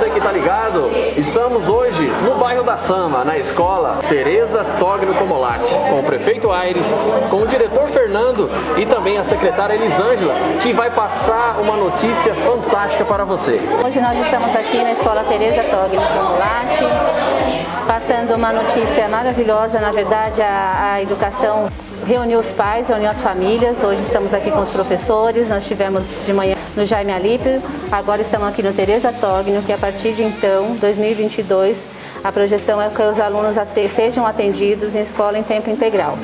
você que está ligado, estamos hoje no bairro da Sama, na escola Tereza Togno Comolati, com o prefeito Aires, com o diretor Fernando e também a secretária Elisângela, que vai passar uma notícia fantástica para você. Hoje nós estamos aqui na escola Tereza Togno Comolati, passando uma notícia maravilhosa, na verdade a, a educação reuniu os pais, reuniu as famílias. Hoje estamos aqui com os professores. Nós tivemos de manhã no Jaime Alípio, agora estamos aqui no Tereza Togno, que a partir de então, 2022, a projeção é que os alunos sejam atendidos em escola em tempo integral.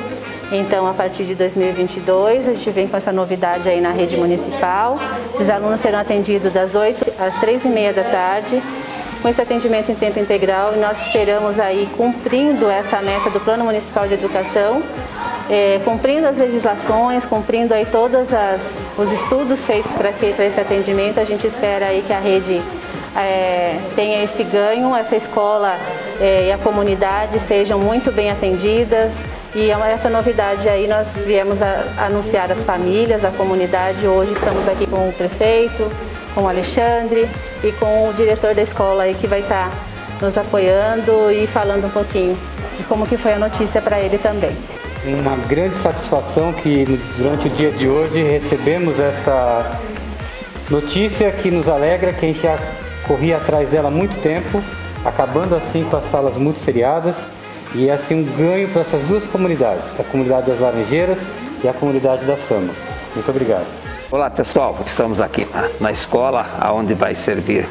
Então, a partir de 2022, a gente vem com essa novidade aí na rede municipal. Esses alunos serão atendidos das 8 às 3 e meia da tarde, com esse atendimento em tempo integral. E nós esperamos aí, cumprindo essa meta do Plano Municipal de Educação, é, cumprindo as legislações, cumprindo aí todos os estudos feitos para esse atendimento, a gente espera aí que a rede é, tenha esse ganho, essa escola é, e a comunidade sejam muito bem atendidas. E é essa novidade aí nós viemos anunciar às famílias, à comunidade. Hoje estamos aqui com o prefeito, com o Alexandre e com o diretor da escola aí que vai estar nos apoiando e falando um pouquinho de como que foi a notícia para ele também uma grande satisfação que durante o dia de hoje recebemos essa notícia que nos alegra, que a gente já corria atrás dela há muito tempo, acabando assim com as salas muito seriadas e é assim um ganho para essas duas comunidades, a comunidade das Laranjeiras e a comunidade da Sama. Muito obrigado. Olá pessoal, estamos aqui na, na escola onde vai servir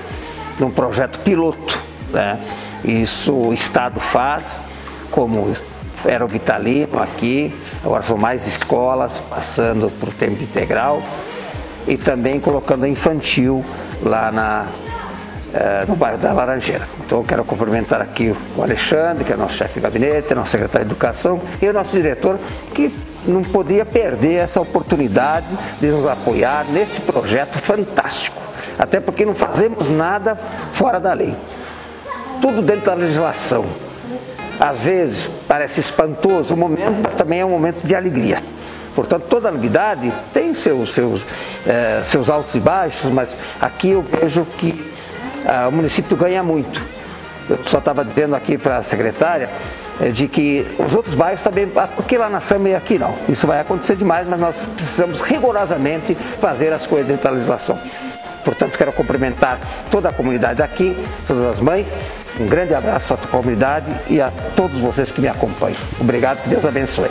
num projeto piloto. Né? Isso o Estado faz como era o Vitalino aqui, agora são mais escolas passando para o tempo integral e também colocando a infantil lá na, eh, no bairro da Laranjeira. Então quero cumprimentar aqui o Alexandre, que é nosso chefe de gabinete, nosso secretário de Educação e o nosso diretor, que não podia perder essa oportunidade de nos apoiar nesse projeto fantástico. Até porque não fazemos nada fora da lei. Tudo dentro da legislação. Às vezes parece espantoso o momento, mas também é um momento de alegria. Portanto, toda novidade tem seus, seus, é, seus altos e baixos, mas aqui eu vejo que ah, o município ganha muito. Eu só estava dizendo aqui para a secretária é, de que os outros bairros também, ah, porque lá na Samba e aqui não. Isso vai acontecer demais, mas nós precisamos rigorosamente fazer as coisas legislação. Portanto, quero cumprimentar toda a comunidade aqui, todas as mães. Um grande abraço à comunidade e a todos vocês que me acompanham. Obrigado, que Deus abençoe.